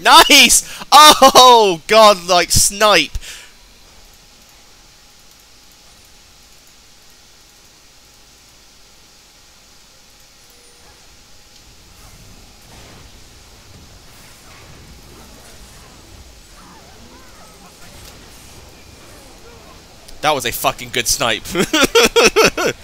Nice! Oh, God, like snipe. That was a fucking good snipe.